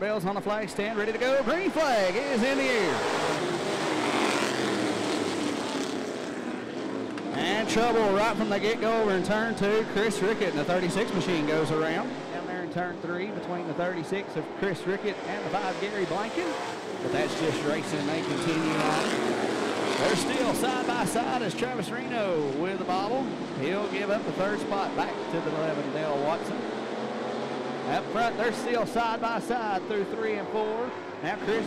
Bell's on the flag stand, ready to go. Green flag is in the air. And trouble right from the get-go over in turn two. Chris Rickett and the 36 machine goes around. Down there in turn three between the 36 of Chris Rickett and the five Gary Blanken. But that's just racing. They continue on. They're still side by side as Travis Reno with the bobble. He'll give up the third spot back to the 11, Dale Watson. Up front, they're still side by side through three and four. Now Chris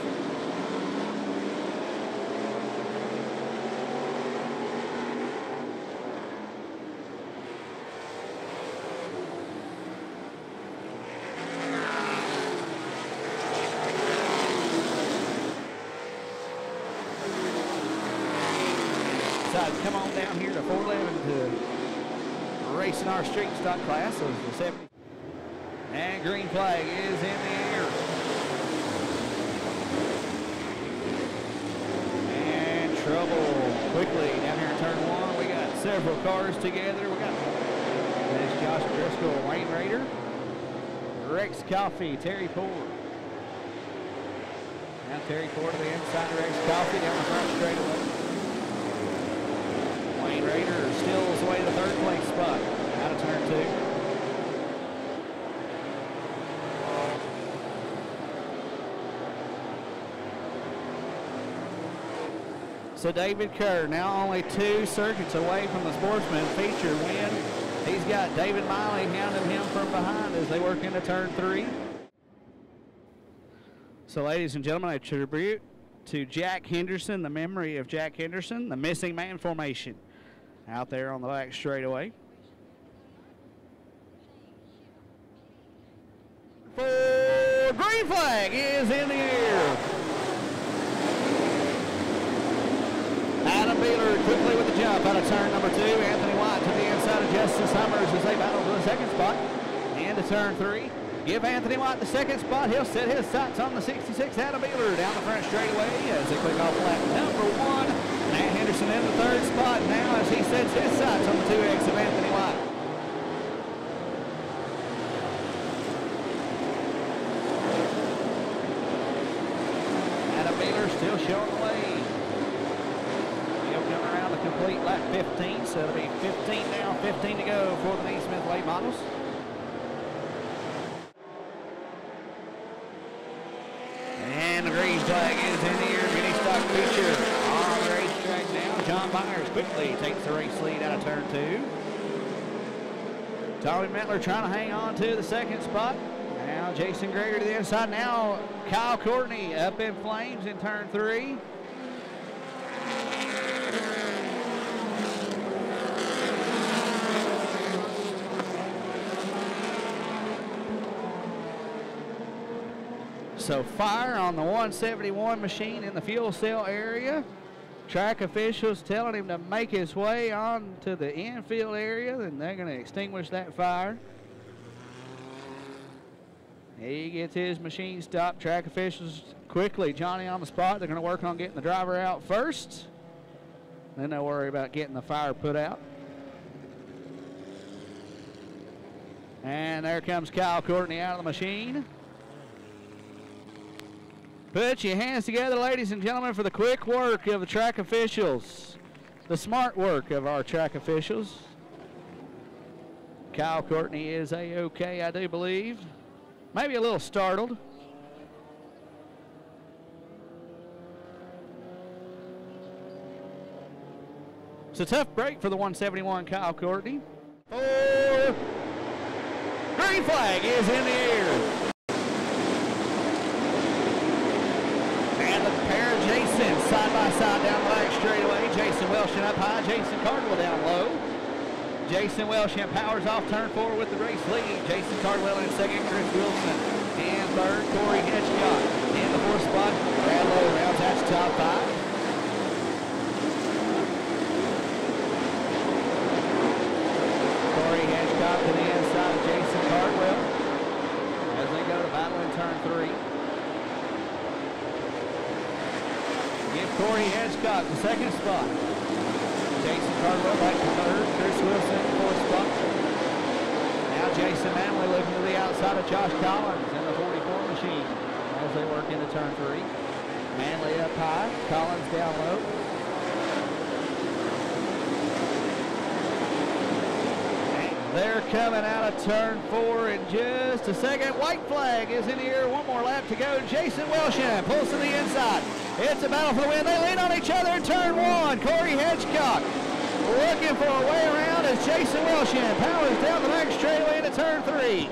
come on down here to 411 to race in our street stock class. So it's the 70. And green flag is in the air. And trouble quickly down here in turn one. We got several cars together. We got there's Josh Driscoll, Wayne Raider, Rex Coffee, Terry Ford. Now Terry Ford to the inside of Rex Coffee down the front straightaway. Wayne Raider steals away the third place spot out of turn two. So David Kerr now only two circuits away from the sportsman feature win. He's got David Miley hounding him from behind as they work into turn three. So ladies and gentlemen, I tribute to Jack Henderson, the memory of Jack Henderson, the missing man formation out there on the back straightaway. For green flag is in the air. Beeler quickly with the jump out of turn number two. Anthony White to the inside of Justice Summers as they battle for the second spot. And to turn three. Give Anthony White the second spot. He'll set his sights on the 66 Adam Beeler down the front straightaway as they click off lap number one. Matt Henderson in the third spot now as he sets his sights on the 2X of Anthony White. Adam Beeler still showing the lead. He'll come around the complete lap 15, so it'll be 15 now, 15 to go for the NeSmith late models. And the green flag is in the air. Mini stock feature on the racetrack now. John Myers quickly takes the race lead out of turn two. Tommy Mettler trying to hang on to the second spot. Now Jason Greger to the inside. Now Kyle Courtney up in flames in turn three. So fire on the 171 machine in the fuel cell area. Track officials telling him to make his way on to the infield area, and they're going to extinguish that fire. He gets his machine stopped. Track officials quickly, Johnny on the spot. They're going to work on getting the driver out first. Then they'll worry about getting the fire put out. And there comes Kyle Courtney out of the machine. Put your hands together, ladies and gentlemen, for the quick work of the track officials, the smart work of our track officials. Kyle Courtney is a-okay, I do believe. Maybe a little startled. It's a tough break for the 171 Kyle Courtney. Oh, green flag is in the air. And the pair of Jason side by side down the back straightaway. Jason Welsh up high, Jason Cardwell down low. Jason Welsh powers off turn four with the race lead. Jason Cardwell in second, Chris Wilson in third, Corey Hitchcock in the fourth spot. Brad Lowe rounds out the top five. Corey Hitchcock to the inside of Jason Cardwell as they go to battle in turn three. Give Corey Hitchcock the second spot. Jason Cardwell back to third. Chris Wilson fourth spot. Now Jason Manley looking to the outside of Josh Collins in the 44 machine as they work into turn three. Manley up high, Collins down low. They're coming out of turn four in just a second. White flag is in the air. One more lap to go. Jason Welsham pulls to the inside. It's a battle for the win. They lean on each other in turn one. Corey Hedgecock looking for a way around as Jason Welsham powers down the back straightaway into turn three.